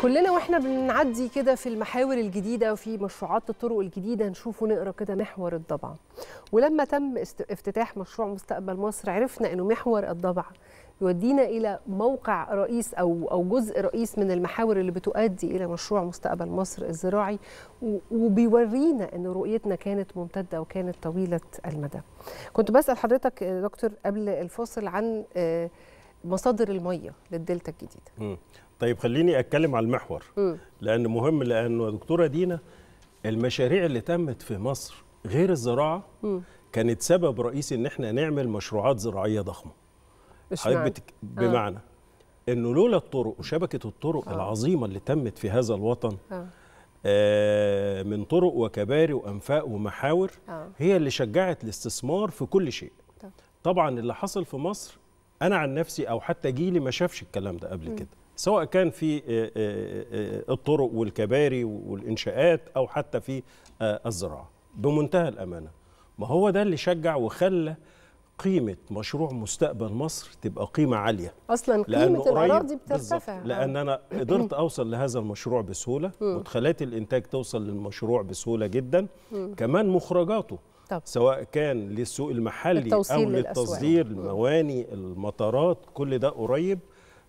كلنا وإحنا بنعدي كده في المحاور الجديدة وفي مشروعات الطرق الجديدة نشوف ونقرأ كده محور الضبع ولما تم افتتاح مشروع مستقبل مصر عرفنا إنه محور الضبع يودينا إلى موقع رئيس أو أو جزء رئيس من المحاور اللي بتؤدي إلى مشروع مستقبل مصر الزراعي وبيورينا إن رؤيتنا كانت ممتدة وكانت طويلة المدى. كنت بسأل حضرتك دكتور قبل الفاصل عن آه، مصادر المية للدلتا الجديدة. مم. طيب خليني أتكلم على المحور مم. لأن مهم لأنه دكتورة دينا المشاريع اللي تمت في مصر غير الزراعة مم. كانت سبب رئيسي إن إحنا نعمل مشروعات زراعية ضخمة حضرتك؟ بتك... بمعنى انه لولا الطرق وشبكة الطرق آه. العظيمة اللي تمت في هذا الوطن آه. آه من طرق وكباري وأنفاق ومحاور آه. هي اللي شجعت الاستثمار في كل شيء طب. طبعا اللي حصل في مصر أنا عن نفسي أو حتى جيلي ما شافش الكلام ده قبل كده. سواء كان في آه، آه، آه، الطرق والكباري والإنشاءات أو حتى في الزراعة. بمنتهى الأمانة ما هو ده اللي شجع وخلى قيمة مشروع مستقبل مصر تبقى قيمة عالية. أصلا لأنه قيمه قريب الأراضي بالظبط. بترتفع لأن أنا قدرت أوصل لهذا المشروع بسهولة. مدخلات الإنتاج توصل للمشروع بسهولة جدا. كمان مخرجاته. طب. سواء كان للسوق المحلي أو. للتصدير المواني المطارات كل ده قريب.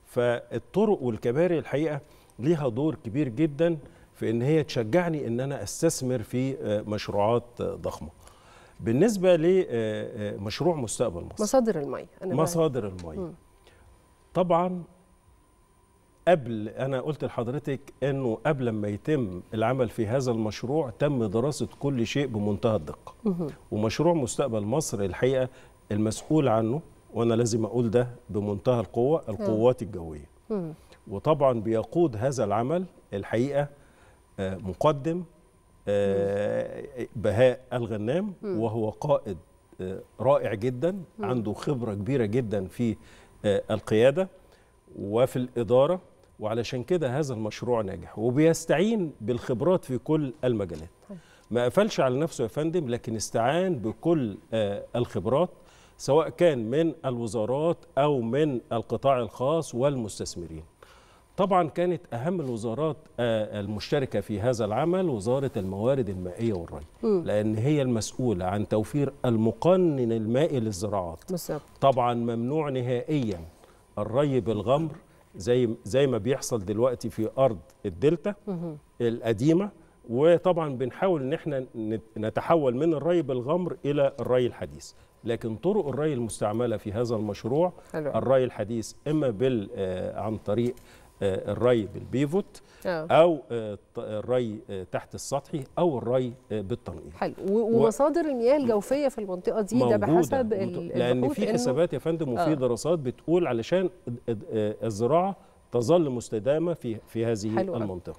فالطرق والكباري الحقيقة ليها دور كبير جدا في إن هي تشجعني إن أنا أستثمر في آه، مشروعات آه، ضخمة. بالنسبة لمشروع مستقبل مصر. مصادر الميه أنا معاك. مصادر الميه طبعا قبل أنا قلت لحضرتك إنه قبل ما يتم العمل في هذا المشروع تم دراسة كل شيء بمنتهى الدقة. ومشروع مستقبل مصر الحقيقة المسؤول عنه وأنا لازم أقول ده بمنتهى القوة القوات الجوية. وطبعا بيقود هذا العمل الحقيقة آه، مقدم آه، بهاء الغنام وهو قائد آه، رائع جدا عنده خبرة كبيرة جدا في القيادة وفي الإدارة وعلشان كده هذا المشروع ناجح وبيستعين بالخبرات في كل المجالات. ما قفلش على نفسه يا فندم لكن استعان بكل آه، الخبرات سواء كان من الوزارات أو من القطاع الخاص والمستثمرين. طبعا كانت أهم الوزارات آه، المشتركة في هذا العمل وزارة الموارد المائية والري. لأن هي المسؤولة عن توفير المقنن المائي للزراعات. طبعا ممنوع نهائيا الري بالغمر زي زي ما بيحصل دلوقتي في أرض الدلتا القديمة وطبعا بنحاول إن إحنا نت- نتحول من الري بالغمر إلى الري الحديث لكن طرق الري المستعملة في هذا المشروع. الري الحديث إما بال آه، عن طريق الري بال pivot آه. أو آه، الري آه، تحت السطحي أو الري آه، بالتنقيط حلو ومصادر المياه الجوفية في المنطقة دي ده. بحسب لأن في حسابات يا فندم وفي آه. دراسات بتقول علشان ال- ال- الزراعة تظل مستدامة في في هذه. المنطقة